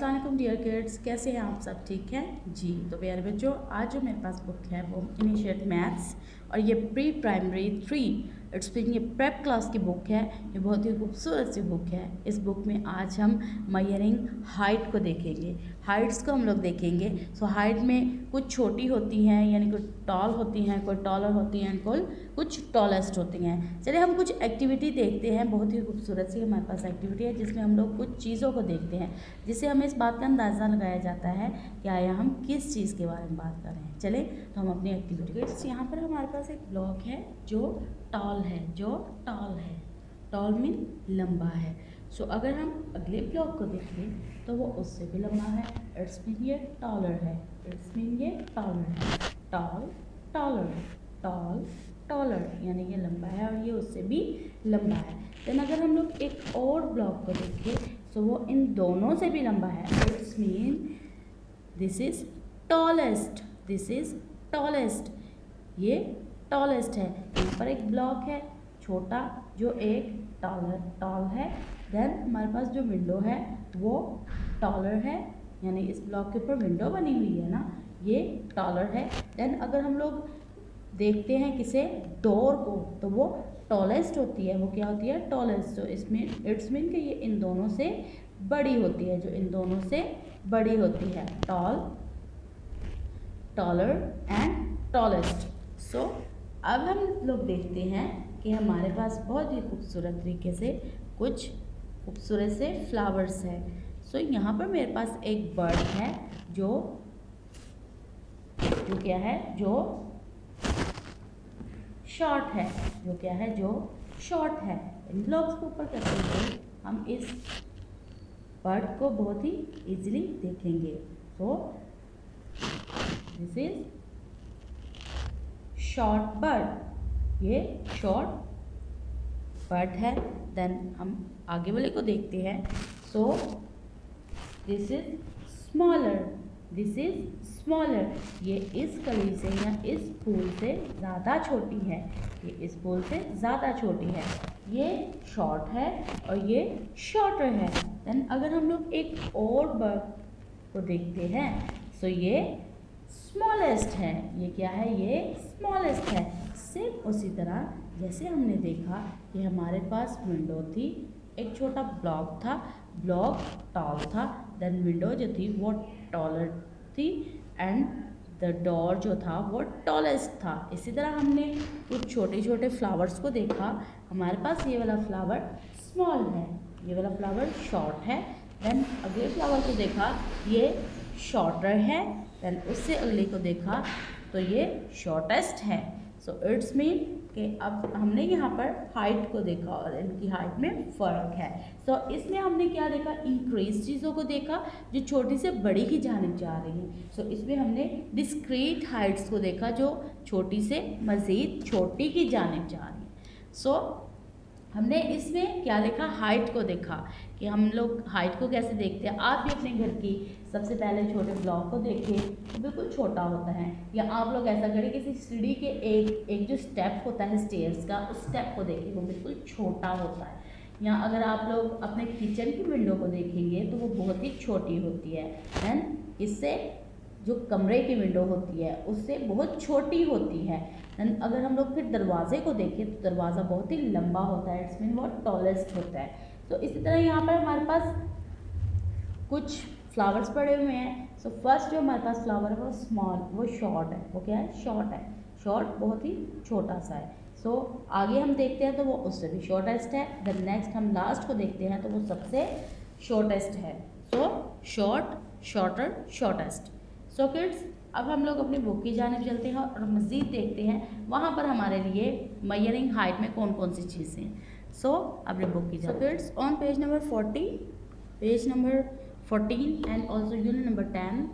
Aslam dear kids कैसे हैं आप सब? ठीक हैं? जी तो प्यारे बच्चों, आज जो मेरे पास बुक है, वो इनिशिएट मैथ्स और ये pre primary three it's mean ये प्रेप क्लास की बुक है, ये बहुत ही खूबसूरत सी बुक है। इस बुक में आज हम मयरिंग हाइट को देखेंगे। हाइट्स को हम लोग देखेंगे। सो हाइट में कुछ छोटी होती हैं, यानी कुछ टॉल होती हैं, कोई टॉलर होती हैं, कोई कुछ टॉलेस्ट होती हैं। चलिए हम कुछ एक्टिविटी देखते हैं। बहुत ही खूबसूरत सी हमारे पास एक्टिविटी है जिसमें हम लोग कुछ चीज़ों को देखते हैं जिससे हमें इस बात का अंदाज़ा लगाया जाता है कि आया हम किस चीज़ के बारे में बात कर रहे हैं। चले तो हम अपनी एक्टिविटी यहाँ पर हमारे पास एक ब्लॉक है जो टॉल है जो टॉल है। टॉल मीन लंबा है। सो so, अगर हम अगले ब्लॉक को देखें तो वो उससे भी लंबा है। इट्स मीन ये टॉलर है। इट्स मीन ये टॉलर है। टॉल टॉलर टॉल टॉलर यानी ये लंबा है और ये उससे भी लंबा है। देन अगर हम लोग एक और ब्लॉक को देखें तो वो इन दोनों से भी लंबा है। It's mean this is tallest this is tallest ये टॉलेस्ट है। यहाँ पर एक ब्लॉक है, छोटा, जो एक टॉलर टॉल है। देन हमारे पास जो विंडो है, वो टॉलर है, यानी इस ब्लॉक के ऊपर विंडो बनी हुई है ना, ये टॉलर है। देन अगर हम लोग देखते हैं किसे? डोर को। तो वो टॉलेस्ट होती है। वो क्या होती है? टॉलेस्ट। तो इसमें इट्स मीन कि ये इन दोनों से बड़ी होती है। जो इन दोनों से बड़ी होती है। Tall taller and tallest. So अब हम लोग देखते हैं कि हमारे पास बहुत ही खूबसूरत तरीके से कुछ खूबसूरत से फ्लावर्स हैं। सो so, यहाँ पर मेरे पास एक बर्ड है जो जो क्या है? जो शॉर्ट है, जो क्या है, जो शॉर्ट है। इन ब्लॉक्स के ऊपर करते हुए हम इस बर्ड को बहुत ही इजीली देखेंगे। So this is short bird ये शॉर्ट बर्ड है। देन हम आगे वाले को देखते हैं। So this is smaller this is smaller ये इस कली से या इस फूल से ज़्यादा छोटी है। ये इस फूल से ज़्यादा छोटी है। ये शॉर्ट है और ये शॉर्टर है। देन अगर हम लोग एक और बर्ड को देखते हैं सो ये स्मॉलेस्ट है। ये क्या है? ये स्मॉलेस्ट है। सिर्फ़ उसी तरह जैसे हमने देखा कि हमारे पास विंडो थी, एक छोटा ब्लॉक था ब्लॉक टॉल था देन विंडो जो थी वो टॉलर थी। एंड द डॉर जो था वो टॉलेस्ट था। इसी तरह हमने कुछ छोटे छोटे फ्लावर्स को देखा। हमारे पास ये वाला फ्लावर स्मॉल है। ये वाला फ्लावर शॉर्ट है। देन अगले फ्लावर को देखा। ये शॉर्टर है। देन उससे अगले को देखा। तो ये शॉर्टेस्ट है। सो इट्स मीन कि। अब हमने यहाँ पर हाइट को देखा और इनकी हाइट में फ़र्क है। सो so, इसमें हमने क्या देखा? इंक्रीज चीज़ों को देखा जो छोटी से बड़ी की जानब जा रही हैं। सो so, इसमें हमने डिस्क्रीट हाइट्स को देखा जो छोटी से मज़ीद छोटी की जानब जा रही हैं। सो so, हमने इसमें क्या देखा? हाइट को देखा कि हम लोग हाइट को कैसे देखते हैं। आप भी अपने घर की सबसे पहले छोटे ब्लॉक को देखें तो बिल्कुल छोटा होता है। या आप लोग ऐसा करें, किसी सीढ़ी के एक एक जो स्टेप होता है स्टेयर्स का, उस स्टेप को देखें, वो बिल्कुल छोटा होता है। या अगर आप लोग अपने किचन की विंडो को देखेंगे तो वो बहुत ही छोटी होती है। देन इससे जो कमरे की विंडो होती है उससे बहुत छोटी होती है। अगर हम लोग फिर दरवाजे को देखें तो दरवाज़ा बहुत ही लंबा होता है इट्स मीन बहुत टॉलेस्ट होता है। तो इसी तरह यहाँ पर हमारे पास कुछ फ्लावर्स पड़े हुए हैं। सो so, फ़र्स्ट जो हमारे पास फ्लावर है वो स्मॉल वो शॉर्ट है। वो क्या है? शॉर्ट है। शॉर्ट बहुत ही छोटा सा है। सो so, आगे हम देखते हैं तो वो उससे भी शॉर्टेस्ट है। देन नेक्स्ट हम लास्ट को देखते हैं तो वो सबसे शॉर्टेस्ट है। So short shorter shortest so kids अब हम लोग अपनी बुक की जानब चलते हैं और मज़ीद देखते हैं। वहाँ पर हमारे लिए मयरिंग हाइट में कौन कौन सी चीज़ें हैं? सो अपनी बुक की so kids on page number forty page number fourteen and also unit number ten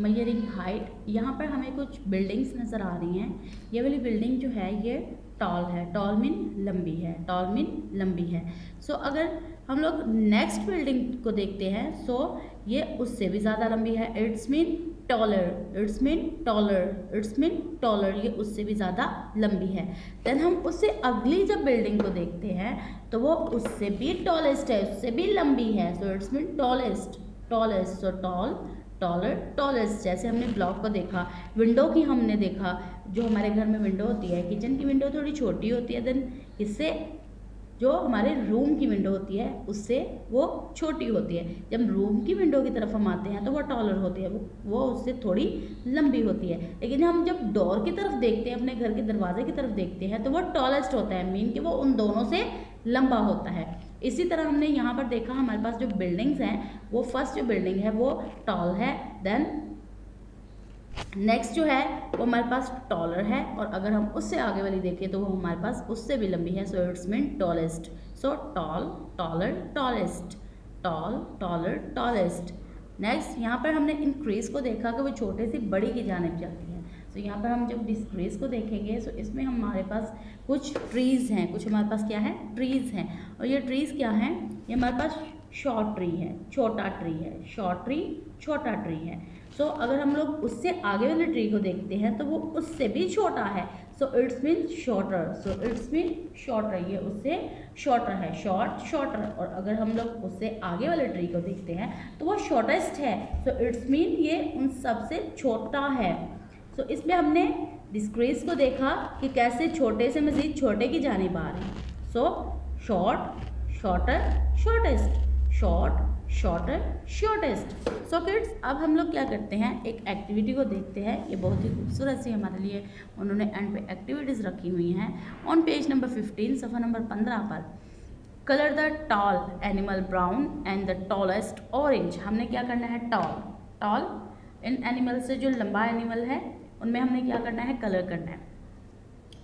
measuring height यहाँ पर हमें कुछ बिल्डिंग्स नज़र आ रही हैं। ये वाली बिल्डिंग जो है ये टॉल है। टॉल मीन लंबी है। टॉल मीन लंबी है। सो so, अगर हम लोग नेक्स्ट बिल्डिंग को देखते हैं सो so, ये उससे भी ज़्यादा लंबी है। It's mean taller it's mean taller it's mean taller ये उससे भी ज़्यादा लंबी है। देन हम उससे अगली जब बिल्डिंग को देखते हैं तो वो उससे भी टॉलेस्ट है उससे भी लंबी है। So it's mean tallest tallest so tall taller tallest जैसे हमने ब्लॉक को देखा विंडो की हमने देखा जो हमारे घर में विंडो होती है किचन की विंडो थोड़ी छोटी होती है देन इससे जो हमारे रूम की विंडो होती है, उससे वो छोटी होती है। जब रूम की विंडो की तरफ़ हम आते हैं तो वो टॉलर होती है, वो उससे थोड़ी लंबी होती है। लेकिन हम जब डोर की तरफ़ देखते हैं, अपने घर के दरवाजे की तरफ़ देखते हैं तो वो टॉलेस्ट होता है मीन कि वो उन दोनों से लंबा होता है। इसी तरह हमने यहाँ पर देखा, हमारे पास जो बिल्डिंग्स हैं, वो फ़र्स्ट जो बिल्डिंग है, वो टॉल है देन नेक्स्ट जो है वो हमारे पास टॉलर है और अगर हम उससे आगे वाली देखें तो वो हमारे पास उससे भी लंबी है so it's mean tallest so tall taller tallest tall taller tallest next यहाँ पर हमने इंक्रीज को देखा कि वो छोटे से बड़ी की जानब जाती है। सो so, यहाँ पर हम जब डिस्क्रीज को देखेंगे सो so इसमें हमारे पास कुछ ट्रीज़ हैं। कुछ हमारे पास क्या है? ट्रीज़ हैं। और ये ट्रीज़ क्या हैं? ये हमारे पास शॉर्ट ट्री है छोटा ट्री है। शॉर्ट ट्री छोटा ट्री है। सो so, अगर हम लोग उससे आगे वाले ट्री को देखते हैं तो वो उससे भी छोटा है। So it's mean shorter so it's mean shorter ये उससे शॉर्टर है। शॉर्ट शॉर्टर और अगर हम लोग उससे आगे वाले ट्री को देखते हैं तो वो शॉर्टेस्ट है। सो इट्स मीन ये उन सबसे छोटा है। सो so, इसमें हमने डिस्क्रीज को देखा कि कैसे छोटे से मज़ीद छोटे की जानी पा रही। So short shorter shortest short shorter shortest so kids अब हम लोग क्या करते हैं? एक एक्टिविटी को देखते हैं। ये बहुत ही खूबसूरत सी हमारे लिए उन्होंने एंड पे एक्टिविटीज़ रखी हुई हैं। ऑन पेज नंबर फिफ्टीन सफ़ा नंबर पंद्रह पर colour the tall animal brown and the tallest orange हमने क्या करना है? टॉल टॉल इन एनिमल से जो लंबा एनिमल है उनमें हमने क्या करना है? कलर करना है।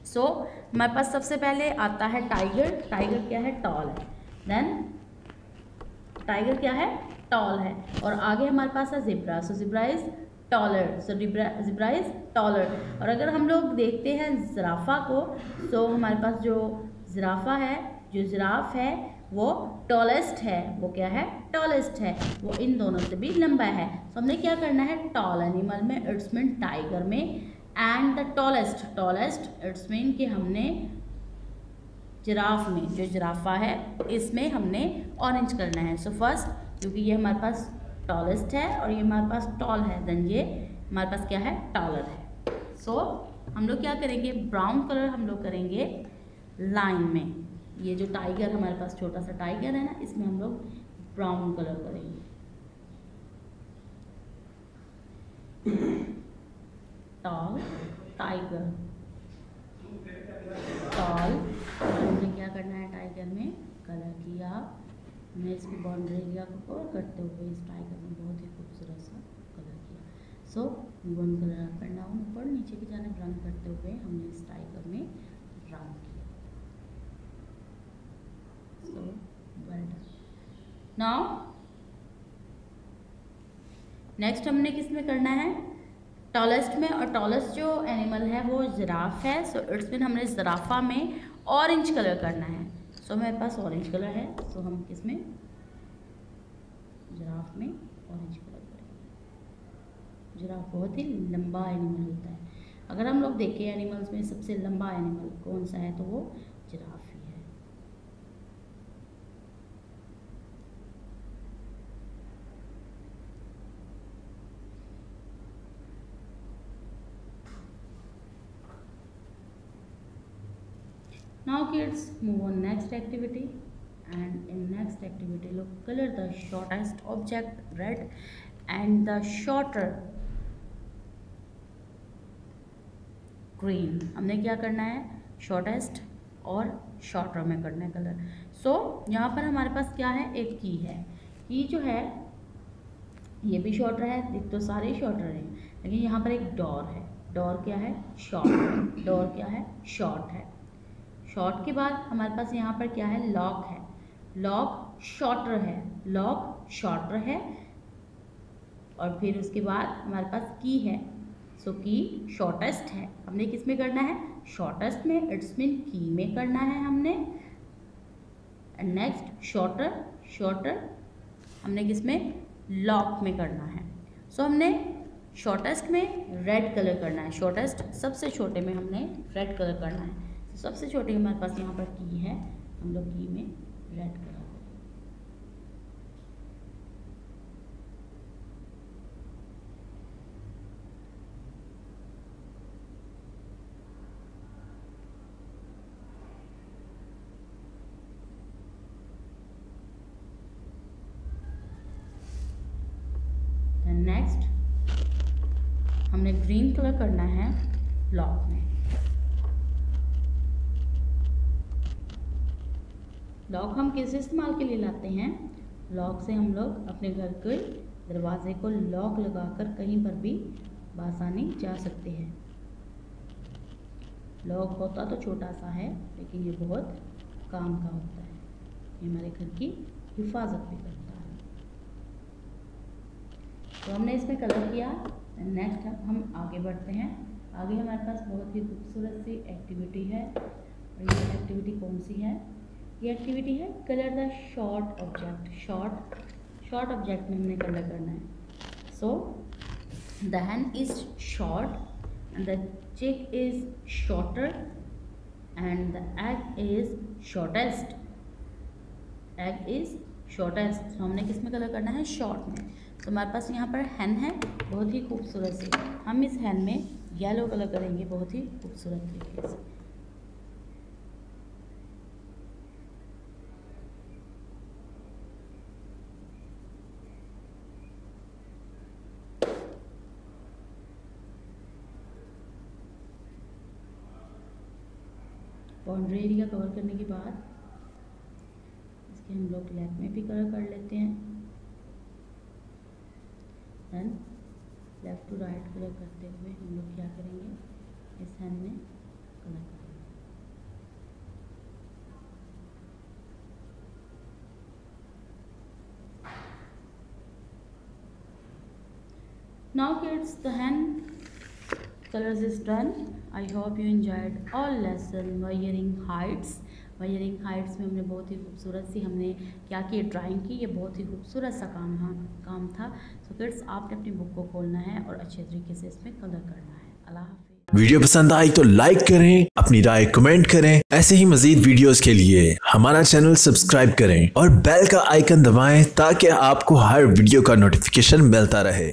सो so, हमारे पास सबसे पहले आता है टाइगर टाइगर क्या है? टॉल है। देन टाइगर क्या है? टॉल है। और आगे हमारे पास है zebra. So zebra is taller so zebra is taller और अगर हम लोग देखते हैं ज़राफ़ा को तो हमारे पास जो ज़राफ़ा है, जो ज़राफ़ है, वो टॉलेस्ट है। वो क्या है? टॉलेस्ट है। वो इन दोनों से भी लंबा है। तो हमने क्या करना है? टॉल एनिमल में इट्स मीन टाइगर में and the tallest tallest it's mean कि हमने जिराफ में जो जिराफा है इसमें हमने ऑरेंज करना है। सो फ़र्स्ट क्योंकि ये हमारे पास टॉलेस्ट है और ये हमारे पास टॉल है देन ये हमारे पास क्या है? टॉलर है। सो so, हम लोग क्या करेंगे? ब्राउन कलर हम लोग करेंगे लाइन में। ये जो टाइगर हमारे पास छोटा सा टाइगर है ना इसमें हम लोग ब्राउन कलर करेंगे। टॉल टाइगर टॉल हमने क्या करना है टाइगर में कलर किया। हमने इसकी बाउंड्री एरिया को करते हुए इस टाइगर में बहुत ही खूबसूरत सा कलर किया। So one colour up and down ऊपर नीचे की जाने रंग करते हुए हमने इस टाइगर में रंग किया। So well done now next हमने किसमें करना है? टॉलेस्ट में और टॉलेस्ट जो एनिमल है वो ज़राफ़ है सो इट्स मीन हमने ज़राफ़ा में ऑरेंज कलर करना है। सो so, मेरे पास ऑरेंज कलर है सो so, हम किसमें ज़राफ़ में ऑरेंज कलर करेंगे। ज़राफ़ बहुत ही लंबा एनिमल होता है। अगर हम लोग देखें एनिमल्स में सबसे लंबा एनिमल कौन सा है तो वो ज़राफ़ now kids move on. Next activity. And in next activity look color the shortest object red and the shorter green. हमने क्या करना है? शॉर्टेस्ट और शॉर्टर में करना है कलर सो so, यहाँ पर हमारे पास क्या है? एक की है. की जो है ये भी शॉर्टर है दिख तो सारे शॉर्टर हैं. लेकिन यहाँ पर एक डोर है. डोर क्या है? शॉर्ट डोर क्या है? शॉर्ट है. शॉर्ट के बाद हमारे पास यहाँ पर क्या है? लॉक है। लॉक शॉर्टर है। लॉक शॉर्टर है। और फिर उसके बाद हमारे पास की है। सो की शॉर्टेस्ट है। हमने किसमें करना है? शॉर्टेस्ट में। इट्स मीन की में करना है हमने। नेक्स्ट शॉर्टर शॉर्टर हमने किसमें? लॉक में करना है। सो so, हमने शॉर्टेस्ट में रेड कलर करना है। शॉर्टेस्ट सबसे छोटे में हमने रेड कलर करना है। सबसे छोटी हमारे पास यहाँ पर की है, हम लोग की में रेड कलर नेक्स्ट हमने ग्रीन कलर करना है ब्लॉक में। लॉक हम किस इस्तेमाल के लिए लाते हैं? लॉक से हम लोग अपने घर के दरवाजे को लॉक लगाकर कहीं पर भी बासानी जा सकते हैं। लॉक होता तो छोटा सा है, लेकिन ये बहुत काम का होता है। ये हमारे घर की हिफाजत भी करता है। तो हमने इसमें कलर किया। नेक्स्ट हम आगे बढ़ते हैं। आगे हमारे पास बहुत ही खूबसूरत सी एक्टिविटी है। और ये एक्टिविटी कौन सी है? ये एक्टिविटी है colour the short object short short object में हमने कलर करना है. So the hand is short and the chick is shorter and the egg is shortest egg is shortest तो हमने किसमें कलर करना है? शॉर्ट में. तो हमारे पास यहाँ पर हैन है, बहुत ही खूबसूरत सी. हम इस हैन में येलो कलर करेंगे, बहुत ही खूबसूरत तरीके से. बाउंड्री एरिया कवर करने के बाद, इसके हम लोग लेफ़्ट में भी कलर कर लेते हैं। Then left to right colour करते हुए हम लोग क्या करेंगे? इस हैंड में कलर करेंगे। Now, kids, the hand colors is done. I hope you enjoyed all lesson, wiring heights. Wiring heights में हमने बहुत ही खूबसूरत सी हमने क्या की ड्राइंग की, ये बहुत ही खूबसूरत सा काम हाँ काम था। सो किड्स आपने अपनी बुक को खोलना है और अच्छे तरीके से इसमें कलर करना है। अल्लाह वीडियो पसंद आई तो लाइक करें, अपनी राय कमेंट करें। ऐसे ही मजीद वीडियोस के लिए हमारा चैनल सब्सक्राइब करें और बेल का आइकन दबाएँ ताकि आपको हर वीडियो का नोटिफिकेशन मिलता रहे।